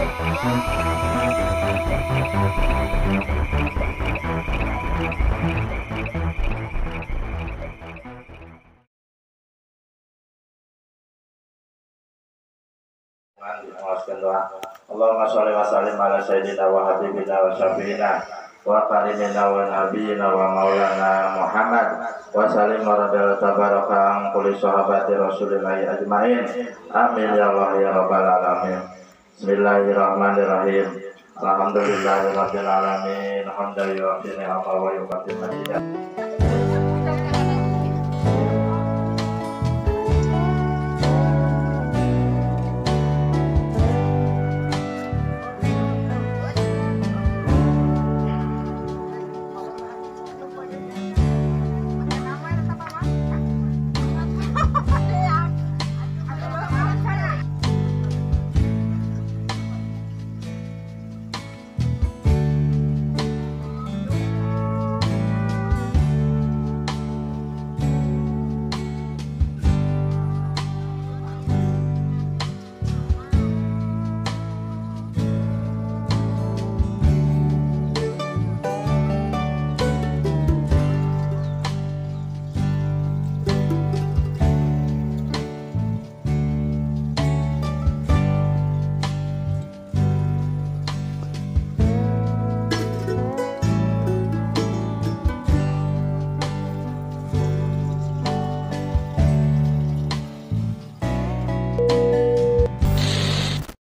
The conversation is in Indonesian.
Allahumma sholli wa sallim ala sayyidina wa habibina wa syafiina wa karimina wa nabiyina wa maulana Muhammad wa sallim wa radiyallahu tabaraka an kulli sahabati rasulillahi ajmain. Amin ya Allah ya rabbal alamin bismillahirrahmanirrahim. Alhamdulillahi rabbil alamin yu'afini wa yuqatim